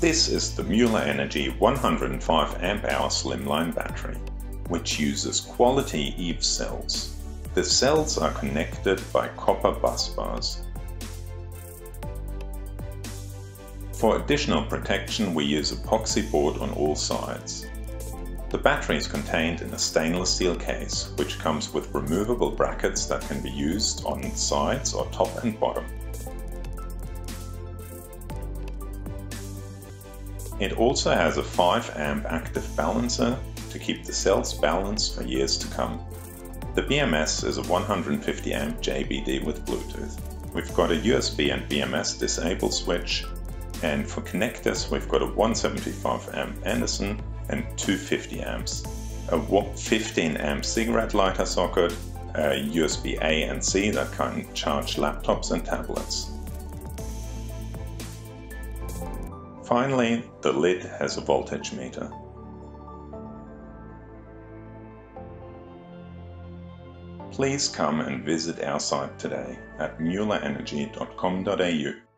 This is the Muller Energy 105 Ah slimline battery, which uses quality EVE cells. The cells are connected by copper bus bars. For additional protection we use epoxy board on all sides. The battery is contained in a stainless steel case, which comes with removable brackets that can be used on sides or top and bottom. It also has a 5 amp active balancer to keep the cells balanced for years to come. The BMS is a 150 amp JBD with Bluetooth. We've got a USB and BMS disable switch and for connectors we've got a 175 amp Anderson and 250 amps, a 15 amp cigarette lighter socket, a USB A and C that can charge laptops and tablets. Finally, the lid has a voltage meter. Please come and visit our site today at mullerenergy.com.au